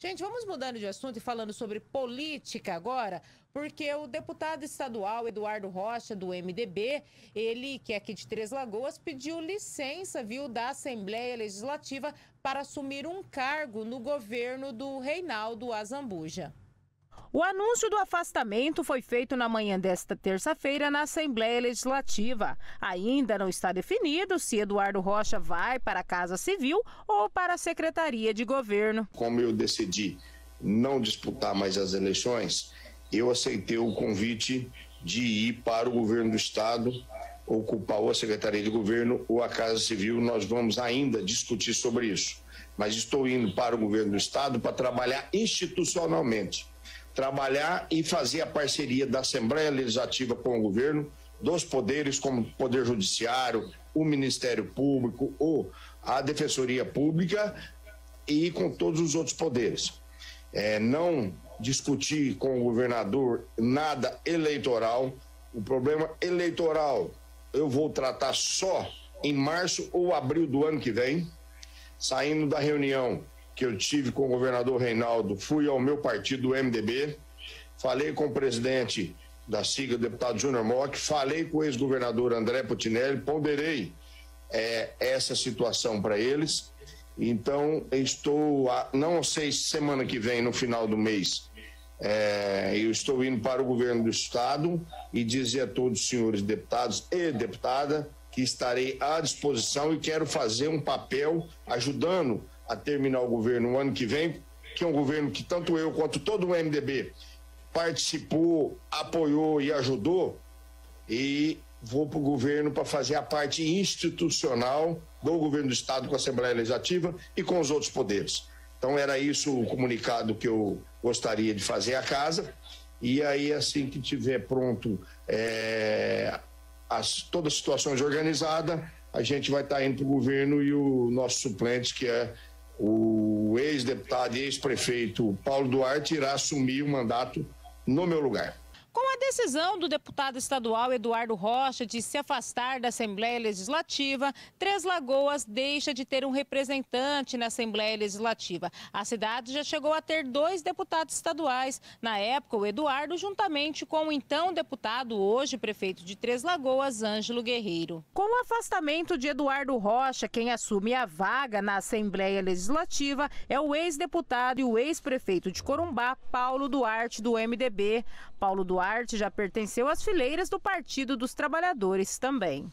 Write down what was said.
Gente, vamos mudando de assunto e falando sobre política agora, porque o deputado estadual Eduardo Rocha, do MDB, ele, que é aqui de Três Lagoas, pediu licença, viu, da Assembleia Legislativa para assumir um cargo no governo do Reinaldo Azambuja. O anúncio do afastamento foi feito na manhã desta terça-feira na Assembleia Legislativa. Ainda não está definido se Eduardo Rocha vai para a Casa Civil ou para a Secretaria de Governo. Como eu decidi não disputar mais as eleições, eu aceitei o convite de ir para o governo do Estado, ocupar ou a Secretaria de Governo ou a Casa Civil. Nós vamos ainda discutir sobre isso. Mas estou indo para o governo do Estado para trabalhar institucionalmente trabalhar e fazer a parceria da Assembleia Legislativa com o governo, dos poderes, como o Poder Judiciário, o Ministério Público ou a Defensoria Pública e com todos os outros poderes. É, não discutir com o governador nada eleitoral. O problema eleitoral eu vou tratar só em março ou abril do ano que vem, saindo da reunião que eu tive com o governador Reinaldo, fui ao meu partido, o MDB, falei com o presidente da SIGA, o deputado Júnior Mock, falei com o ex-governador André Putinelli, ponderei é, essa situação para eles. Então, estou, a, não sei se semana que vem, no final do mês, é, eu estou indo para o governo do Estado e dizer a todos os senhores deputados e deputada que estarei à disposição e quero fazer um papel ajudando a terminar o governo no ano que vem, que é um governo que tanto eu quanto todo o MDB participou, apoiou e ajudou, e vou para o governo para fazer a parte institucional do governo do Estado com a Assembleia Legislativa e com os outros poderes. Então era isso o comunicado que eu gostaria de fazer à casa. E aí, assim que tiver pronto é, as, todas as situações organizadas, a gente vai estar tá indo para o governo e o nosso suplente, que é o ex-deputado e ex-prefeito Paulo Duarte irá assumir o mandato no meu lugar. Com a decisão do deputado estadual Eduardo Rocha de se afastar da Assembleia Legislativa, Três Lagoas deixa de ter um representante na Assembleia Legislativa. A cidade já chegou a ter dois deputados estaduais. Na época, o Eduardo, juntamente com o então deputado, hoje prefeito de Três Lagoas, Ângelo Guerreiro. Com o afastamento de Eduardo Rocha, quem assume a vaga na Assembleia Legislativa é o ex-deputado e o ex-prefeito de Corumbá, Paulo Duarte, do MDB. Paulo Duarte já pertenceu às fileiras do Partido dos Trabalhadores também.